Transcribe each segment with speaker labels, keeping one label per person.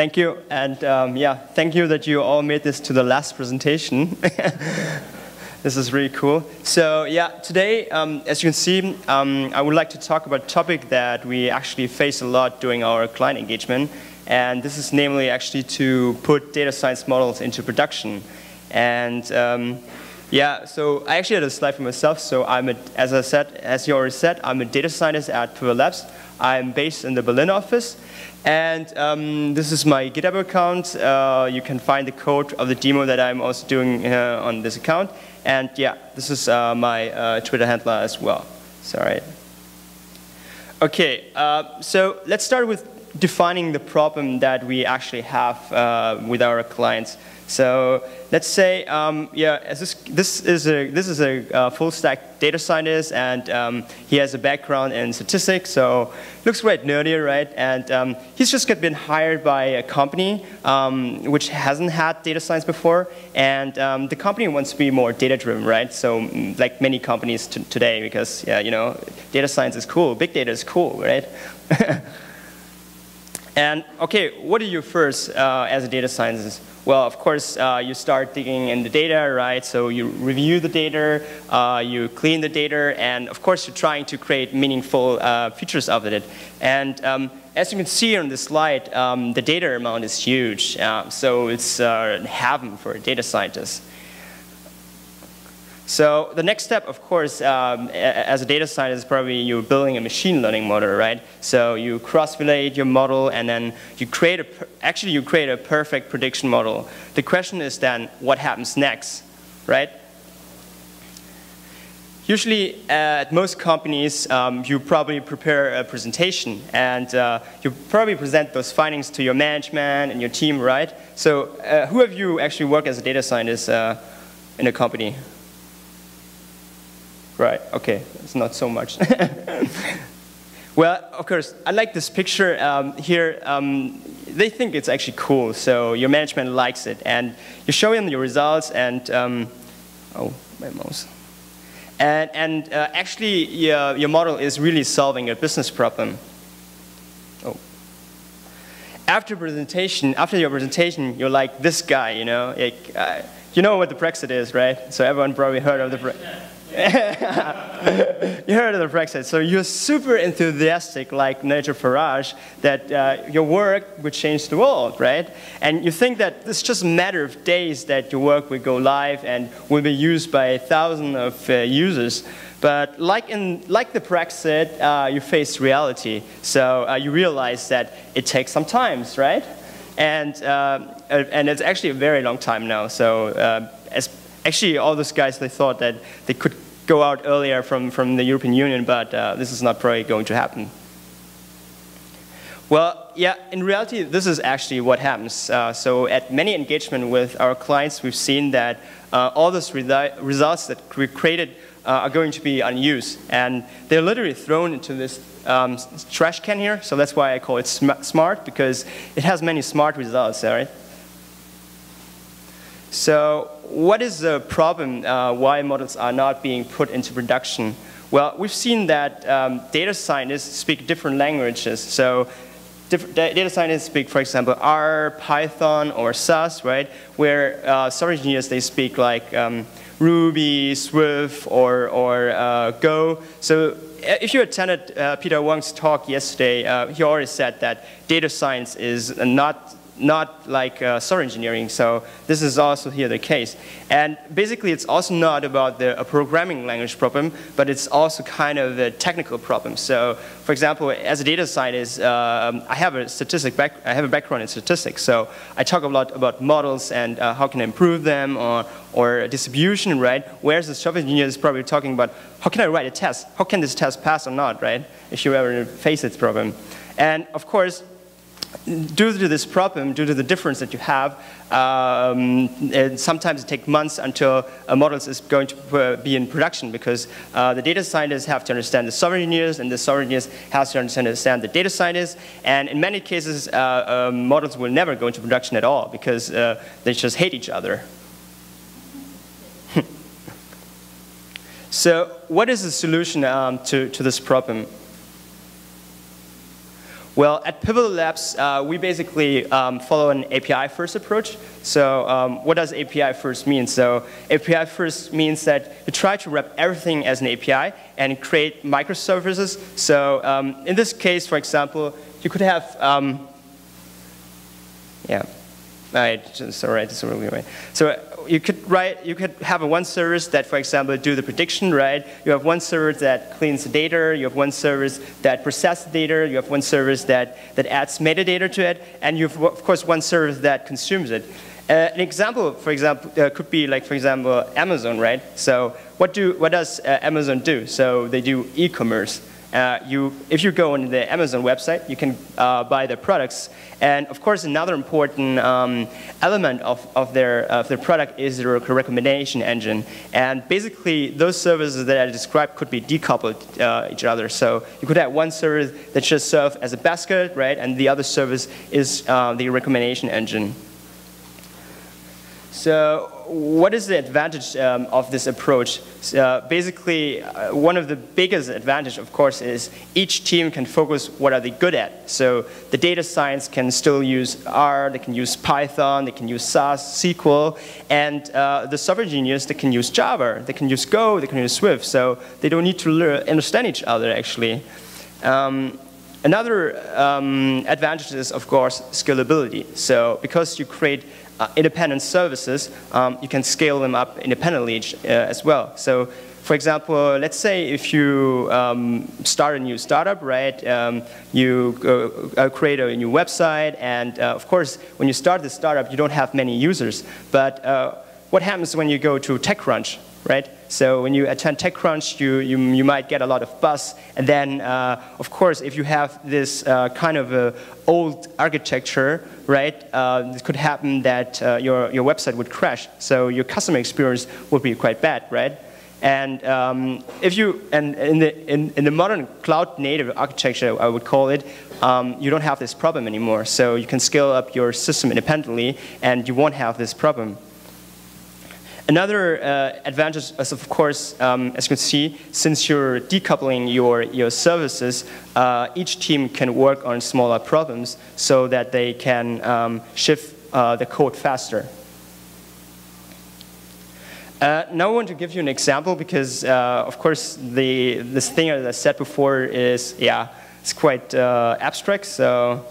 Speaker 1: thank you. And um, yeah, thank you that you all made this to the last presentation. this is really cool. So yeah, today, um, as you can see, um, I would like to talk about a topic that we actually face a lot during our client engagement. And this is namely actually to put data science models into production. And um, yeah, so I actually had a slide for myself. So I'm, a, as I said, as you already said, I'm a data scientist at Pure Labs. I'm based in the Berlin office. And um, this is my GitHub account. Uh, you can find the code of the demo that I'm also doing uh, on this account. And yeah, this is uh, my uh, Twitter handler as well. Sorry. Okay, uh, so let's start with defining the problem that we actually have uh, with our clients. So let's say, um, yeah, this, this, is a, this is a uh, full stack data scientist, and um, he has a background in statistics, so looks quite nerdy, right? And um, he's just been hired by a company um, which hasn't had data science before, and um, the company wants to be more data driven, right? So mm, like many companies today, because yeah, you know, data science is cool, big data is cool, right? and okay, what do you first uh, as a data scientist? Well, of course, uh, you start digging in the data, right? So you review the data, uh, you clean the data, and of course, you're trying to create meaningful uh, features out of it. And um, as you can see on this slide, um, the data amount is huge. Uh, so it's uh, heaven for a data scientist. So the next step, of course, um, as a data scientist, is probably you're building a machine learning model, right? So you cross-relate your model, and then you create a, actually you create a perfect prediction model. The question is then, what happens next, right? Usually, uh, at most companies, um, you probably prepare a presentation, and uh, you probably present those findings to your management and your team, right? So uh, who of you actually work as a data scientist uh, in a company? Right, okay, it's not so much. well, of course, I like this picture um, here. Um, they think it's actually cool, so your management likes it. And you show them your results and, um, oh, my mouse. And, and uh, actually, your, your model is really solving a business problem. Oh. After presentation, after your presentation, you're like this guy, you know, like, uh, you know what the Brexit is, right? So everyone probably heard of the Brexit. you heard of the Brexit. So you're super enthusiastic, like Nigel Farage, that uh, your work would change the world, right? And you think that it's just a matter of days that your work will go live and will be used by thousands of uh, users. But like, in, like the Brexit, uh, you face reality. So uh, you realize that it takes some time, right? And, uh, and it's actually a very long time now. So uh, as actually all those guys, they thought that they could go out earlier from, from the European Union, but uh, this is not probably going to happen. Well, yeah, in reality, this is actually what happens. Uh, so at many engagement with our clients, we've seen that uh, all those results that we created uh, are going to be unused. And they're literally thrown into this um, trash can here. So that's why I call it sm smart, because it has many smart results, all right? So what is the problem uh, why models are not being put into production? Well, we've seen that um, data scientists speak different languages. So data scientists speak, for example, R, Python, or SAS, right? Where uh, software engineers, they speak like um, Ruby, Swift, or, or uh, Go. So if you attended uh, Peter Wang's talk yesterday, uh, he already said that data science is not not like uh, software engineering. So this is also here the case. And basically, it's also not about the, a programming language problem, but it's also kind of a technical problem. So for example, as a data scientist, uh, I have a statistic back, I have a background in statistics. So I talk a lot about models and uh, how can I improve them or, or distribution, right? Whereas the software engineer is probably talking about how can I write a test? How can this test pass or not, right? If you ever face this problem. And of course, due to this problem, due to the difference that you have, um, sometimes it takes months until a model is going to uh, be in production because uh, the data scientists have to understand the software engineers and the software engineers have to understand the data scientists. And in many cases, uh, um, models will never go into production at all because uh, they just hate each other. so what is the solution um, to, to this problem? Well, at Pivotal Labs, uh, we basically um, follow an API-first approach. So um, what does API-first mean? So API-first means that you try to wrap everything as an API and create microservices. So um, in this case, for example, you could have, um, yeah, Right, sorry, that's really right. So you could write, you could have a one service that, for example, do the prediction, right? You have one service that cleans the data. You have one service that processes the data. You have one service that, that adds metadata to it. And you have, of course, one service that consumes it. Uh, an example, for example, uh, could be like, for example, Amazon, right? So what, do, what does uh, Amazon do? So they do e-commerce. Uh, you, if you go on the Amazon website, you can uh, buy their products. And of course, another important um, element of, of, their, of their product is their recommendation engine. And basically, those services that I described could be decoupled uh, each other. So you could have one service that just serves as a basket, right? And the other service is uh, the recommendation engine. So what is the advantage um, of this approach? Uh, basically, uh, one of the biggest advantage, of course, is each team can focus what are they good at. So the data science can still use R, they can use Python, they can use SAS, SQL, and uh, the software engineers, they can use Java, they can use Go, they can use Swift, so they don't need to learn, understand each other, actually. Um, Another um, advantage is, of course, scalability. So because you create uh, independent services, um, you can scale them up independently uh, as well. So for example, let's say if you um, start a new startup, right, um, you uh, create a new website, and uh, of course, when you start the startup, you don't have many users. But uh, what happens when you go to TechCrunch, right? So when you attend TechCrunch, you, you, you might get a lot of buzz. And then, uh, of course, if you have this uh, kind of a old architecture, right, uh, it could happen that uh, your, your website would crash. So your customer experience would be quite bad, right? And um, if you, and in the, in, in the modern cloud native architecture, I would call it, um, you don't have this problem anymore. So you can scale up your system independently, and you won't have this problem. Another uh, advantage is, of course, um, as you can see, since you're decoupling your, your services, uh, each team can work on smaller problems so that they can um, shift uh, the code faster. Uh, now I want to give you an example because, uh, of course, the, this thing that I said before is, yeah, it's quite uh, abstract. So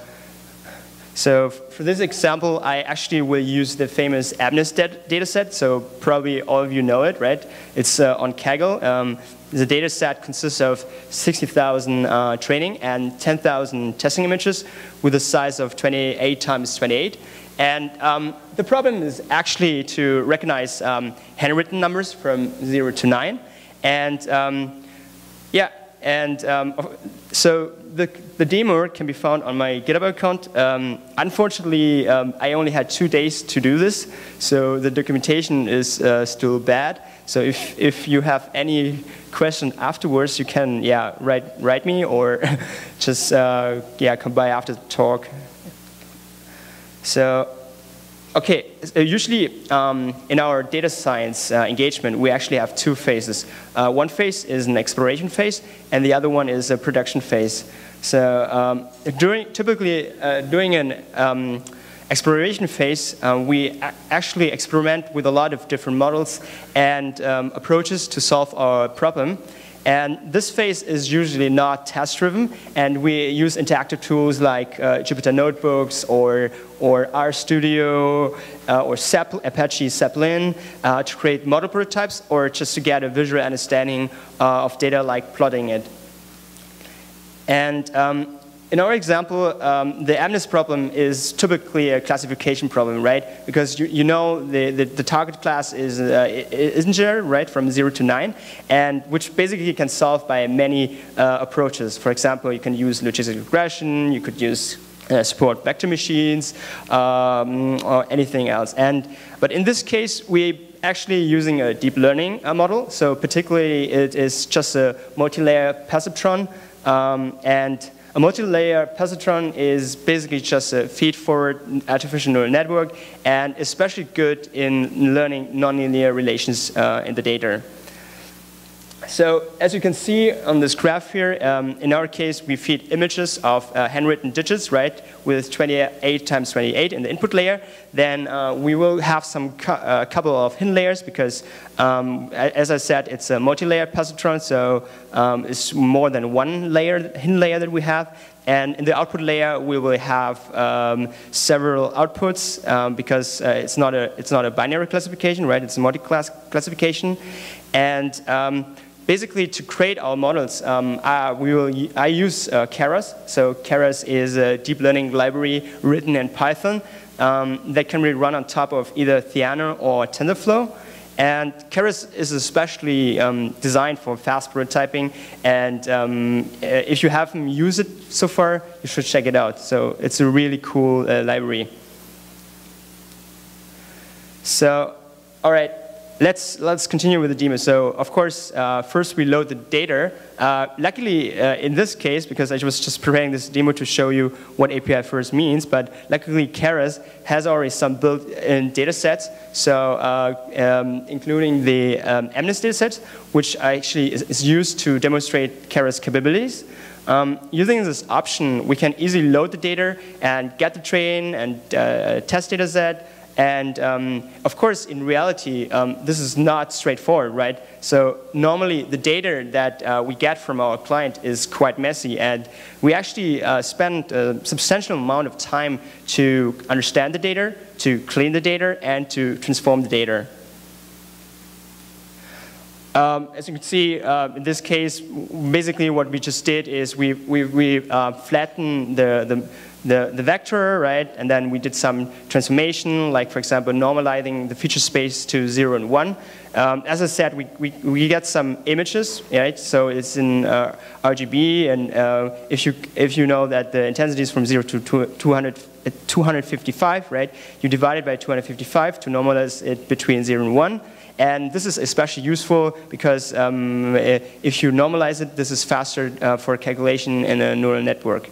Speaker 1: so for this example, I actually will use the famous MNIST data set. So probably all of you know it, right? It's uh, on Kaggle. Um, the data set consists of 60,000 uh, training and 10,000 testing images with a size of 28 times 28. And um, the problem is actually to recognize um, handwritten numbers from 0 to 9. And um, yeah, and um, so the, the demo can be found on my GitHub account. Um, unfortunately, um, I only had two days to do this, so the documentation is uh, still bad. So if, if you have any question afterwards, you can yeah write write me or just uh, yeah come by after the talk. So Okay, uh, usually um, in our data science uh, engagement, we actually have two phases. Uh, one phase is an exploration phase, and the other one is a production phase. So um, during, typically uh, during an um, exploration phase, uh, we actually experiment with a lot of different models and um, approaches to solve our problem. And this phase is usually not test-driven, and we use interactive tools like uh, Jupyter Notebooks or, or RStudio uh, or Apache Zeppelin uh, to create model prototypes or just to get a visual understanding uh, of data like plotting it. And um, in our example, um, the MNIST problem is typically a classification problem, right? Because you, you know the, the, the, target class is uh, integer, right, from 0 to 9, and which basically can solve by many uh, approaches. For example, you can use logistic regression, you could use uh, support vector machines, um, or anything else. And, but in this case, we actually using a deep learning uh, model. So particularly, it is just a multi-layer perceptron, um, and a multi-layer perceptron is basically just a feed-forward artificial neural network and especially good in learning nonlinear relations uh, in the data. So as you can see on this graph here, um, in our case, we feed images of uh, handwritten digits, right, with 28 times 28 in the input layer. Then uh, we will have some uh, couple of hidden layers because, um, as I said, it's a multi-layered perceptron, so um, it's more than one layer, hidden layer that we have. And in the output layer, we will have um, several outputs um, because uh, it's, not a, it's not a binary classification, right? It's a multi-class classification. And um, basically to create our models, um, uh, we will, I use uh, Keras. So Keras is a deep learning library written in Python um, that can be run on top of either Theano or TensorFlow. And Keras is especially um, designed for fast prototyping. And um, uh, if you haven't used it so far, you should check it out. So it's a really cool uh, library. So, all right, let's, let's continue with the demo. So of course, uh, first we load the data. Uh, luckily, uh, in this case, because I was just preparing this demo to show you what API first means, but luckily Keras has already some built-in data sets, so uh, um, including the um, MNIST data set, which actually is, is used to demonstrate Keras capabilities. Um, using this option, we can easily load the data and get the train and uh, test data set, and um, of course, in reality, um, this is not straightforward, right? So normally the data that uh, we get from our client is quite messy, and we actually uh, spend a substantial amount of time to understand the data, to clean the data, and to transform the data. Um, as you can see, uh, in this case, basically what we just did is we, we, we uh, flattened the, the the, the vector, right? And then we did some transformation, like for example, normalizing the feature space to zero and one. Um, as I said, we, we, we get some images, right? So it's in uh, RGB, and uh, if, you, if you know that the intensity is from zero to 200, 255, right? You divide it by 255 to normalize it between zero and one. And this is especially useful because um, if you normalize it, this is faster uh, for calculation in a neural network.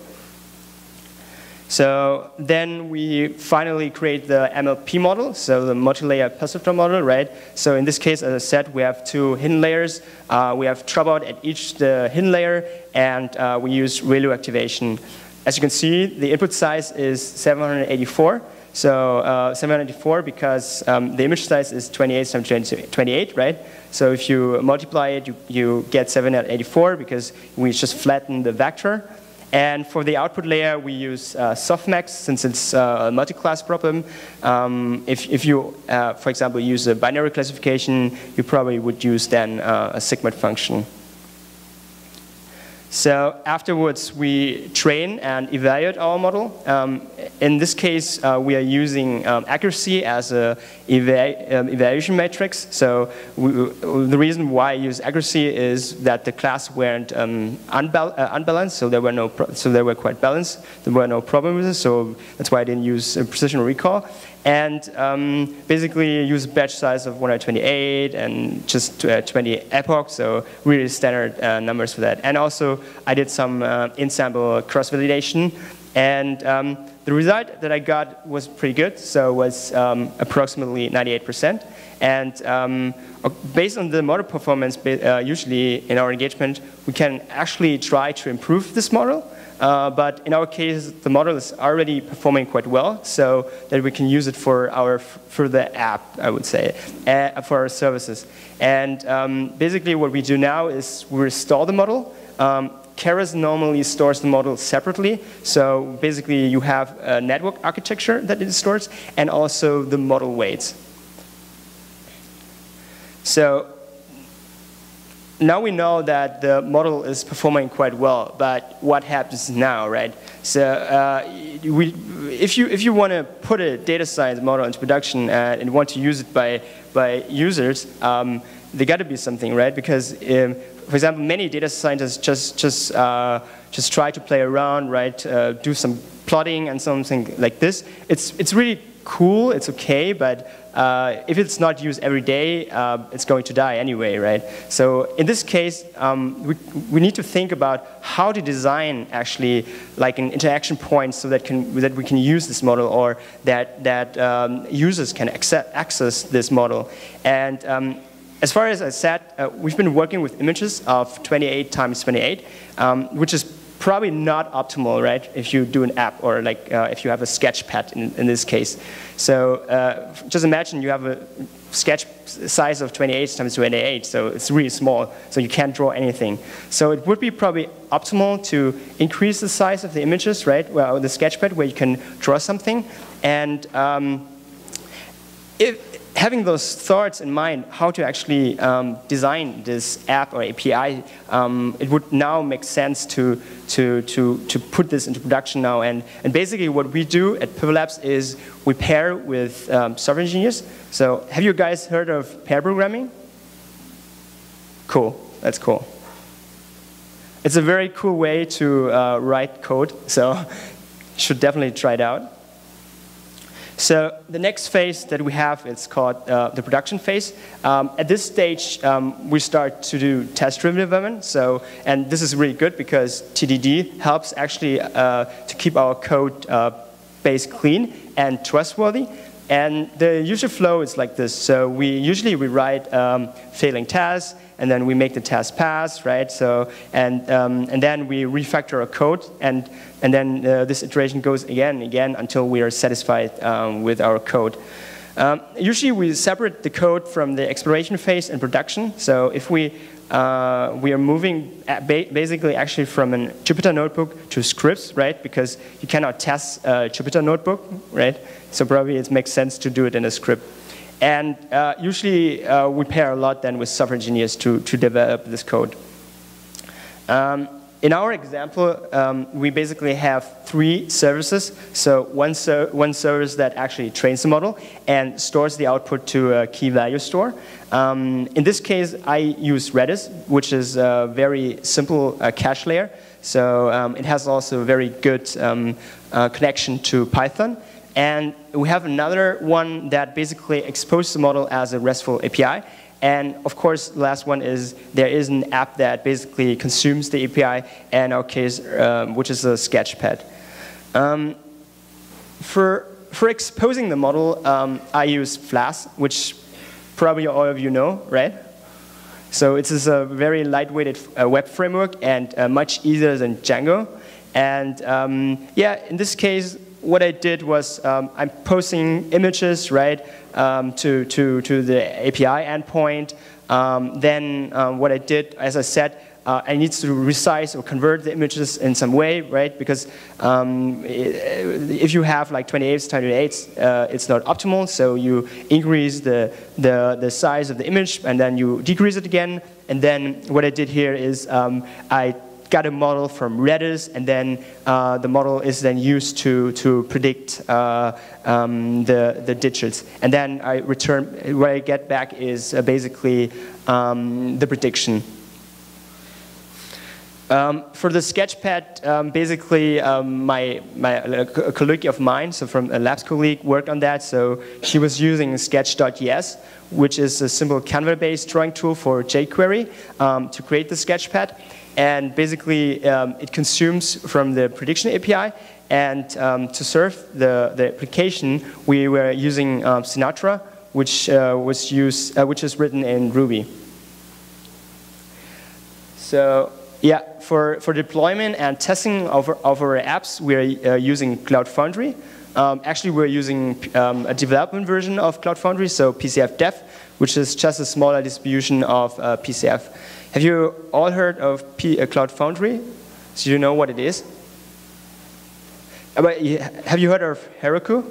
Speaker 1: So then we finally create the MLP model, so the multi-layer perceptron model, right? So in this case, as I said, we have two hidden layers. Uh, we have dropout at each the hidden layer, and uh, we use ReLU activation. As you can see, the input size is 784. So uh, 784 because um, the image size is 28 times 28, right? So if you multiply it, you, you get 784 because we just flatten the vector. And for the output layer, we use uh, softmax since it's uh, a multi-class problem. Um, if, if you, uh, for example, use a binary classification, you probably would use then uh, a sigmoid function. So afterwards, we train and evaluate our model. Um, in this case, uh, we are using um, accuracy as a eva um, evaluation matrix. So we, the reason why I use accuracy is that the class weren't um, uh, unbalanced, so there were no so they were quite balanced. There were no problems, so that's why I didn't use precision recall and um, basically use batch size of 128 and just uh, 20 epochs, so really standard uh, numbers for that. And also, I did some uh, in-sample cross-validation, and um, the result that I got was pretty good, so was um, approximately 98%. And um, based on the model performance, uh, usually in our engagement, we can actually try to improve this model. Uh, but in our case, the model is already performing quite well, so that we can use it for our for the app, I would say, uh, for our services. And um, basically, what we do now is we restore the model. Um, Keras normally stores the model separately, so basically you have a network architecture that it stores, and also the model weights. So now we know that the model is performing quite well, but what happens now, right? So uh, we, if you if you want to put a data science model into production uh, and want to use it by by users, um, there got to be something, right? Because um, for example, many data scientists just just uh, just try to play around, right? Uh, do some plotting and something like this. It's it's really cool. It's okay, but uh, if it's not used every day, uh, it's going to die anyway, right? So in this case, um, we, we need to think about how to design actually like an interaction point so that, can, that we can use this model or that, that um, users can access, access this model. And um, as far as I said, uh, we've been working with images of 28 times 28, um, which is probably not optimal, right, if you do an app or like uh, if you have a sketch pad in, in this case. So uh, just imagine you have a sketch size of 28 times 28, so it's really small, so you can't draw anything. So it would be probably optimal to increase the size of the images, right, well, the sketchpad where you can draw something. And um, if, having those thoughts in mind, how to actually um, design this app or API, um, it would now make sense to, to, to, to put this into production now. And, and basically what we do at Pivotal Labs is we pair with um, software engineers. So have you guys heard of pair programming? Cool, that's cool. It's a very cool way to uh, write code, so should definitely try it out. So the next phase that we have is called uh, the production phase. Um, at this stage, um, we start to do test-driven development. So, and this is really good because TDD helps actually uh, to keep our code uh, base clean and trustworthy. And the user flow is like this. So we usually we write um, failing tests, and then we make the test pass, right? So and um, and then we refactor our code, and and then uh, this iteration goes again and again until we are satisfied um, with our code. Um, usually we separate the code from the exploration phase and production. So if we uh, we are moving ba basically actually from a Jupyter notebook to scripts, right? Because you cannot test a Jupyter notebook, right? So probably it makes sense to do it in a script. And uh, usually uh, we pair a lot then with software engineers to, to develop this code. Um, in our example, um, we basically have three services. So one, ser one service that actually trains the model and stores the output to a key value store. Um, in this case, I use Redis, which is a very simple uh, cache layer. So um, it has also a very good um, uh, connection to Python. And we have another one that basically exposes the model as a RESTful API. And of course, the last one is there is an app that basically consumes the API, in our case, um, which is a Sketchpad. Um, for, for exposing the model, um, I use Flask, which probably all of you know, right? So it is a very lightweighted uh, web framework and uh, much easier than Django. And um, yeah, in this case, what I did was um, I'm posting images, right, um, to, to, to the API endpoint. Um, then um, what I did, as I said, uh, I need to resize or convert the images in some way, right? Because um, if you have like 28s, 28s, uh, it's not optimal. So you increase the, the, the size of the image and then you decrease it again. And then what I did here is um, I got a model from Redis, and then uh, the model is then used to, to predict uh, um, the, the digits. And then I return, what I get back is uh, basically um, the prediction. Um, for the sketchpad, um, basically um, my, my a colleague of mine, so from a labs colleague, worked on that. So she was using sketch.js, which is a simple Canva-based drawing tool for jQuery um, to create the sketchpad. And basically, um, it consumes from the prediction API. And um, to serve the, the application, we were using um, Sinatra, which, uh, was used, uh, which is written in Ruby. So yeah, for, for deployment and testing of, of our apps, we're uh, using Cloud Foundry. Um, actually, we're using um, a development version of Cloud Foundry, so PCF Dev, which is just a smaller distribution of uh, PCF. Have you all heard of P, uh, Cloud Foundry? Do you know what it is? Uh, have you heard of Heroku?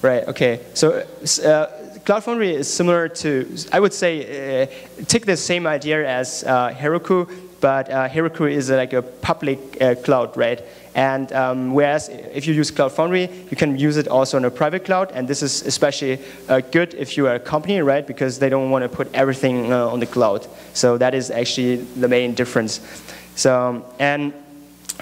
Speaker 1: Right, okay. So uh, Cloud Foundry is similar to, I would say, uh, take the same idea as uh, Heroku, but Heroku is like a public cloud, right? And um, whereas if you use Cloud Foundry, you can use it also on a private cloud. And this is especially uh, good if you are a company, right? Because they don't want to put everything uh, on the cloud. So that is actually the main difference. So, and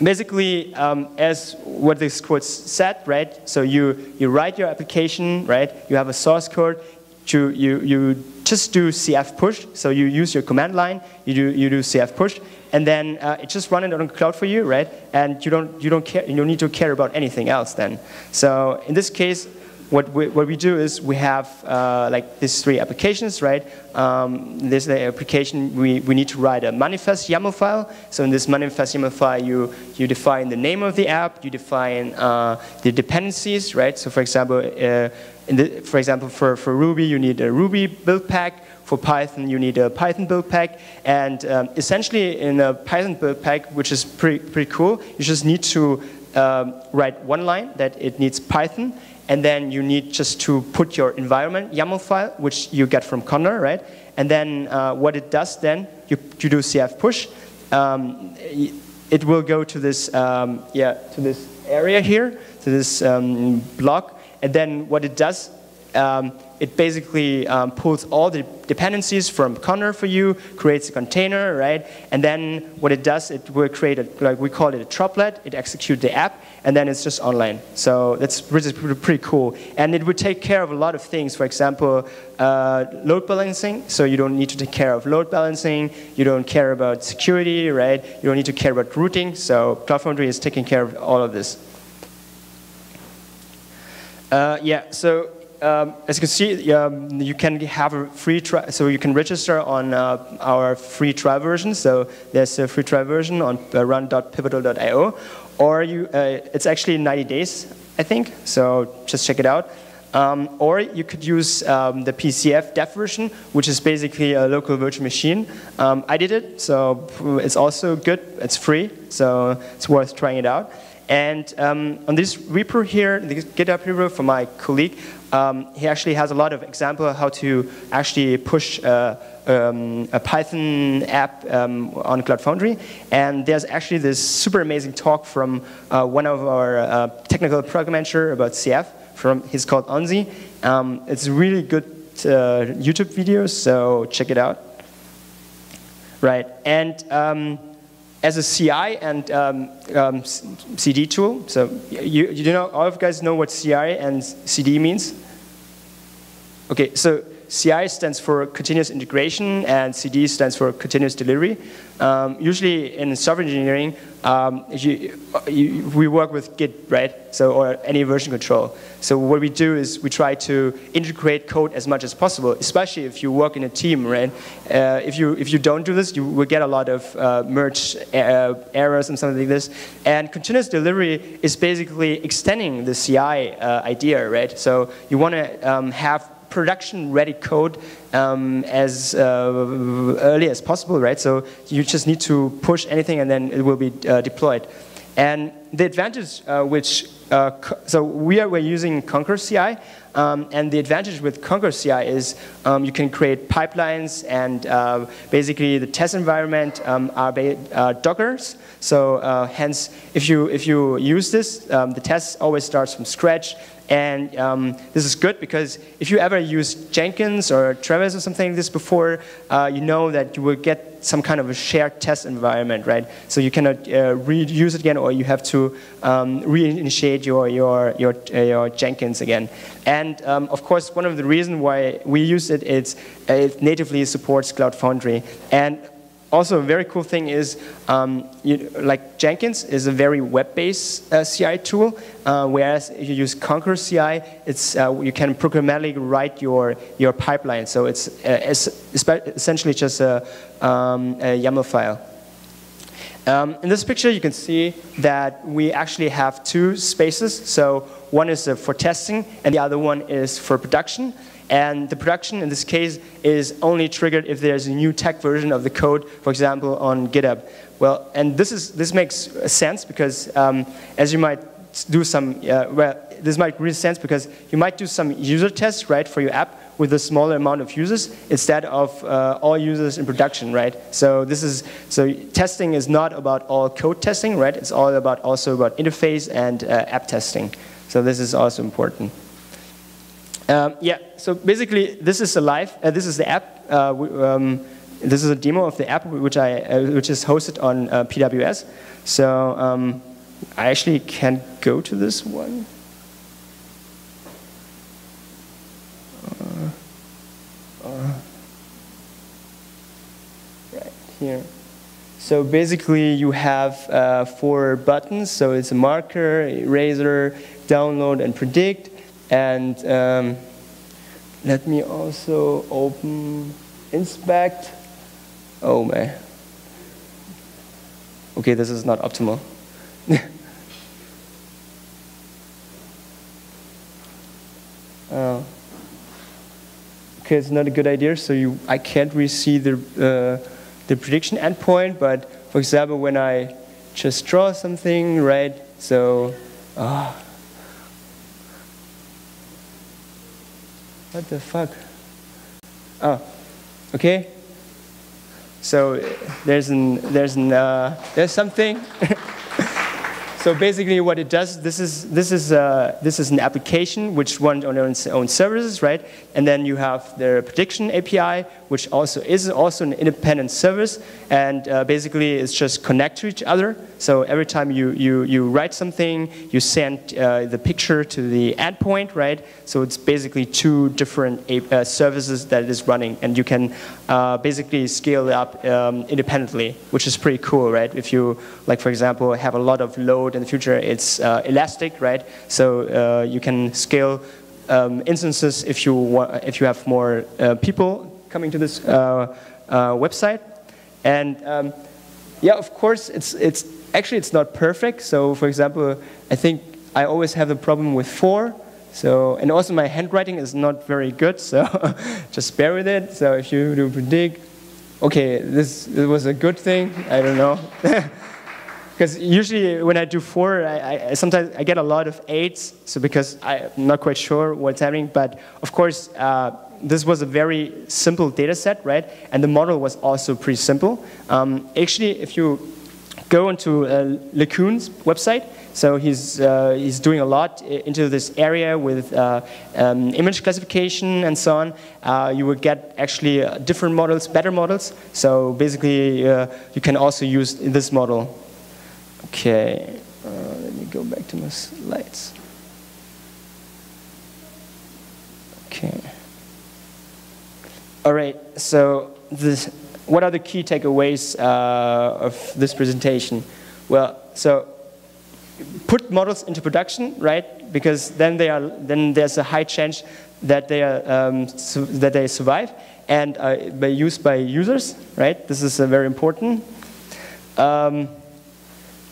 Speaker 1: basically, um, as what this quote said, right? So you, you write your application, right? You have a source code. You, you, you just do cf push. So you use your command line, you do, you do cf push, and then uh, it just runs it on the cloud for you, right? And you don't, you, don't care, you don't need to care about anything else then. So in this case, what we, what we do is we have uh, like these three applications, right? Um, this application we, we need to write a manifest YAML file. So in this manifest YAML file, you, you define the name of the app, you define uh, the dependencies, right? So for example, uh, the, for example, for, for Ruby, you need a Ruby build pack. For Python, you need a Python build pack. And um, essentially, in a Python build pack, which is pretty, pretty cool, you just need to um, write one line that it needs Python, and then you need just to put your environment YAML file, which you get from Conda, right? And then uh, what it does then, you, you do cf push. Um, it will go to this, um, yeah, to this area here, to this um, block, and then what it does, um, it basically um, pulls all the dependencies from Conda for you, creates a container, right? And then what it does, it will create a, like we call it a droplet, it executes the app, and then it's just online. So that's pretty, pretty cool. And it would take care of a lot of things. For example, uh, load balancing, so you don't need to take care of load balancing, you don't care about security, right? You don't need to care about routing, so Cloud Foundry is taking care of all of this. Uh, yeah, so um, as you can see, um, you can have a free trial, so you can register on uh, our free trial version. So there's a free trial version on uh, run.pivotal.io, or you, uh, it's actually 90 days, I think. So just check it out. Um, or you could use um, the PCF dev version, which is basically a local virtual machine. Um, I did it, so it's also good. It's free, so it's worth trying it out. And um, on this repo here, the GitHub repo for my colleague, um, he actually has a lot of example how to actually push uh, um, a Python app um, on Cloud Foundry. And there's actually this super amazing talk from uh, one of our uh, technical program manager about CF. From he's called Onzi. Um, it's a really good uh, YouTube video, so check it out. Right, and um, as a CI and um, um, CD tool. So you, you know, all of you guys know what CI and CD means? Okay, so CI stands for continuous integration and CD stands for continuous delivery. Um, usually in software engineering, um, you, you, we work with Git, right? So, or any version control. So what we do is we try to integrate code as much as possible, especially if you work in a team, right? Uh, if, you, if you don't do this, you will get a lot of uh, merge uh, errors and something like this. And continuous delivery is basically extending the CI uh, idea, right? So you want to um, have production-ready code um, as uh, early as possible, right? So you just need to push anything and then it will be uh, deployed. And the advantage uh, which, so we are we're using Concourse CI, um, and the advantage with Concourse CI is um, you can create pipelines and uh, basically the test environment um, are uh, Dockers. So uh, hence, if you, if you use this, um, the test always starts from scratch. And um, this is good because if you ever use Jenkins or Travis or something like this before, uh, you know that you will get some kind of a shared test environment, right? So you cannot uh, reuse it again, or you have to um, reinitiate your your your, uh, your Jenkins again. And um, of course, one of the reasons why we use it is it natively supports Cloud Foundry. And also, a very cool thing is, um, you, like Jenkins is a very web-based uh, CI tool, uh, whereas if you use Concourse CI, it's, uh, you can programmatically write your, your pipeline. So it's, uh, it's essentially just a, um, a YAML file. Um, in this picture, you can see that we actually have two spaces. So one is uh, for testing, and the other one is for production. And the production in this case is only triggered if there's a new tech version of the code, for example, on GitHub. Well, and this, is, this makes sense because um, as you might do some, uh, well, this might make sense because you might do some user tests, right, for your app with a smaller amount of users instead of uh, all users in production, right? So this is, so testing is not about all code testing, right? It's all about also about interface and uh, app testing. So this is also important. Um, yeah, so basically this is a live, uh, this is the app. Uh, um, this is a demo of the app which, I, uh, which is hosted on uh, PWS. So um, I actually can go to this one. Uh, uh, right here. So basically you have four buttons. So it's a marker, eraser, download, and predict. And um, let me also open inspect. Oh man. Okay, this is not optimal. oh. Okay, it's not a good idea, so you, I can't really see the, uh, the prediction endpoint, but for example, when I just draw something, right, so, uh, what the fuck? Oh, okay. So there's an, there's an, uh, there's something. So basically what it does, this is, this is, uh, this is an application which runs on its own services, right? And then you have the prediction API, which also is also an independent service. And uh, basically it's just connect to each other. So every time you, you, you write something, you send uh, the picture to the endpoint, right? So it's basically two different uh, services that is running. And you can uh, basically scale it up um, independently, which is pretty cool, right? If you, like for example, have a lot of load in the future, it's uh, elastic, right? So uh, you can scale um, instances if you, want, if you have more uh, people coming to this uh, uh, website. And um, yeah, of course, it's, it's, actually it's not perfect. So for example, I think I always have a problem with four. So, and also my handwriting is not very good, so just bear with it. So if you do predict, okay, this, this was a good thing, I don't know. Because usually when I do four, I, I, sometimes I get a lot of eights, so because I'm not quite sure what's happening. But of course, uh, this was a very simple data set, right? And the model was also pretty simple. Um, actually, if you go into uh, LeCun's website, so he's, uh, he's doing a lot into this area with uh, um, image classification and so on. Uh, you will get actually uh, different models, better models. So basically, uh, you can also use this model Okay, uh, let me go back to my slides. Okay. All right, so this, what are the key takeaways uh, of this presentation? Well, so put models into production, right? Because then they are, then there's a high chance that they are, um, so that they survive and uh, used by users, right? This is uh, very important. Um,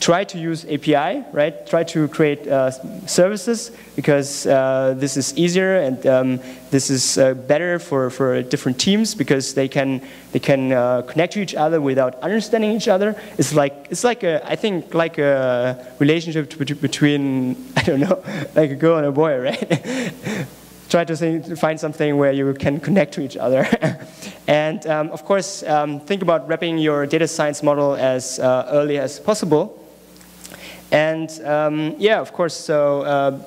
Speaker 1: try to use API, right? Try to create uh, services because uh, this is easier and um, this is uh, better for, for different teams because they can they can uh, connect to each other without understanding each other. It's like it's like a I think like a relationship between I don't know like a girl and a boy, right? try to, think, find something where you can connect to each other. and um, of course, um, think about wrapping your data science model as uh, early as possible. And um, yeah, of course, so uh,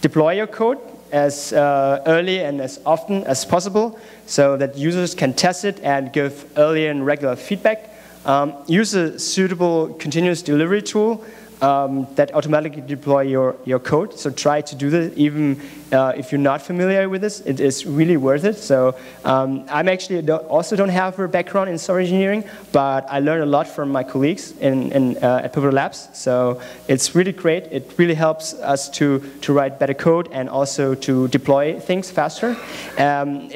Speaker 1: deploy your code as uh, early and as often as possible so that users can test it and give early and regular feedback. Um, use a suitable continuous delivery tool um, that automatically deploy your, your code. So try to do this even uh, if you're not familiar with this. It is really worth it. So um, I'm actually don't, also don't have a background in software engineering, but I learned a lot from my colleagues in, in, uh, at Pivotal Labs. So it's really great. It really helps us to, to write better code and also to deploy things faster. Um,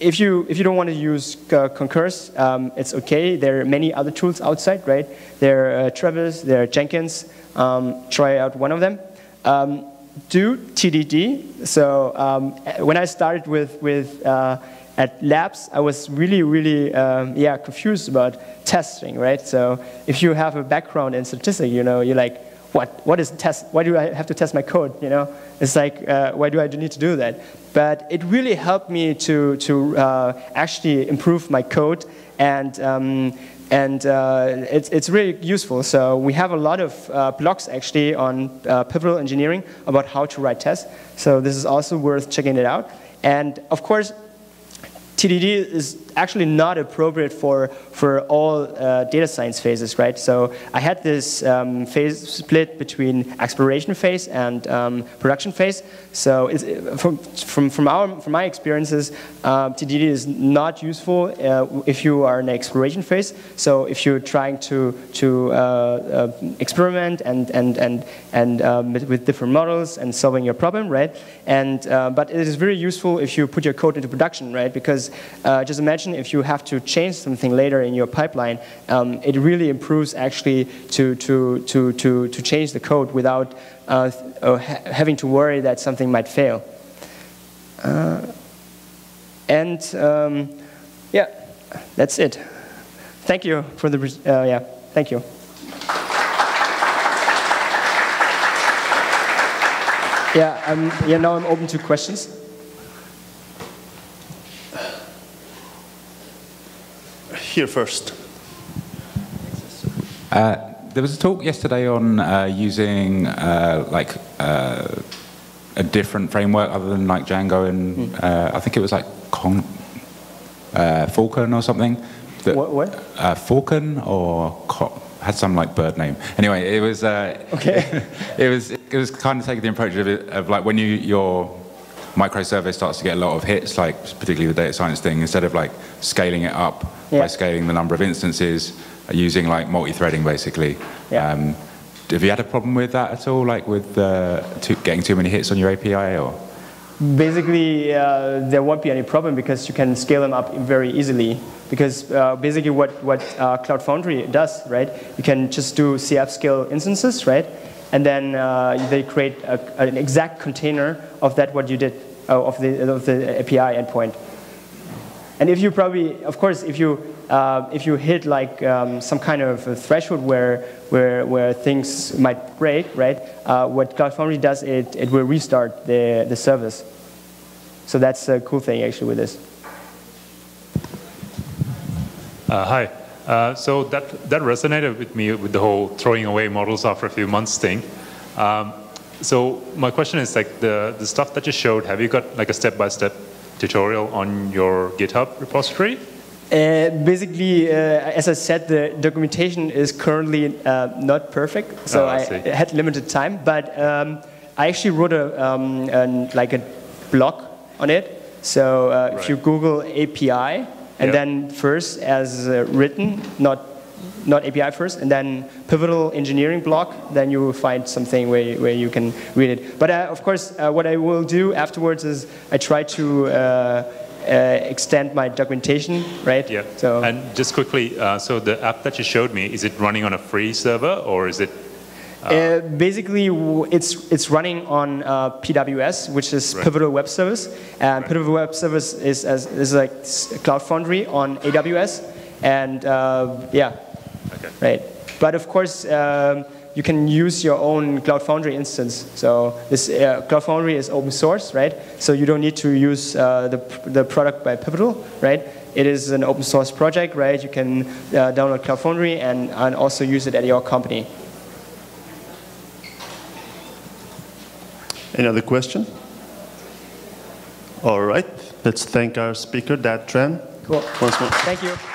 Speaker 1: if, you, if you don't want to use uh, Concourses, um, it's okay. There are many other tools outside, right? There are uh, Travis, there are Jenkins um, try out one of them. Um, do TDD. So um, when I started with, with uh, at labs, I was really, really, um, yeah, confused about testing, right? So if you have a background in statistics, you know, you're like, what, what is test? Why do I have to test my code? You know, it's like, uh, why do I need to do that? But it really helped me to to uh, actually improve my code and um, and uh, it's, it's really useful. So we have a lot of uh, blogs actually on uh, Pivotal Engineering about how to write tests. So this is also worth checking it out. And of course, TDD is actually not appropriate for, for all uh, data science phases, right? So I had this um, phase split between exploration phase and um, production phase. So from, from, from, our, from my experiences, uh, TDD is not useful uh, if you are in the exploration phase. So if you're trying to, to uh, uh, experiment and, and, and, and um, with different models and solving your problem, right? And, uh, but it is very useful if you put your code into production, right? Because just imagine if you have to change something later in your pipeline, um, it really improves actually to, to, to, to, to change the code without uh, ha having to worry that something might fail. Uh, and um, yeah, that's it. Thank you for the, uh, yeah, thank you. Yeah, um, yeah, now I'm open to questions.
Speaker 2: Here first.
Speaker 3: Uh, there was a talk yesterday on uh, using uh, like uh, a different framework other than like Django and mm. I think it was like Con uh, Falcon or something.
Speaker 1: That, what? what?
Speaker 3: Falcon or Co had some like bird name. Anyway, it was
Speaker 1: okay.
Speaker 3: it was it was kind of taking the approach of, it, of like when you your microservice starts to get a lot of hits, like particularly the data science thing, instead of like scaling it up yeah. by scaling the number of instances, uh, using like multi-threading basically. Yeah. Um, have you had a problem with that at all, like with uh, too, getting too many hits on your API or?
Speaker 1: Basically, uh, there won't be any problem because you can scale them up very easily. Because uh, basically what, what uh, Cloud Foundry does, right, you can just do CF scale instances, right, and then uh, they create a, an exact container of that what you did, uh, of, the, of the API endpoint. And if you probably, of course, if you, uh, if you hit like um, some kind of threshold where, where, where things might break, right, uh, what Cloud Foundry does, it, it will restart the, the service. So that's a cool thing actually with this.
Speaker 4: Uh, hi. Uh, so that, that resonated with me with the whole throwing away models after a few months thing. Um, so my question is like the, the stuff that you showed, have you got like a step-by-step -step tutorial on your GitHub repository?
Speaker 1: Uh, basically, uh, as I said, the documentation is currently uh, not perfect, so oh, I, I, had limited time. But um, I actually wrote a um, an, like a blog on it. So uh, right. if you Google API, and yep. then first as uh, written, not not API first, and then pivotal engineering block, then you will find something where you, where you can read it. But uh, of course, uh, what I will do afterwards is I try to uh, uh extend my documentation, right?
Speaker 4: Yeah. So and just quickly, uh, so the app that you showed me, is it running on a free server or is it
Speaker 1: uh, basically, it's it's running on uh, PWS, which is right. Pivotal Web Service, and right. Pivotal Web Service is as is like Cloud Foundry on AWS, and uh, yeah, okay. right. But of course. Um, you can use your own Cloud Foundry instance. So this uh, Cloud Foundry is open source, right? So you don't need to use uh, the, the product by Pivotal, right? It is an open source project, right? You can uh, download Cloud Foundry and, and also use it at your company.
Speaker 2: Any other question? All right. Let's thank our speaker, Dat Tran.
Speaker 1: Cool. Once more. Thank you.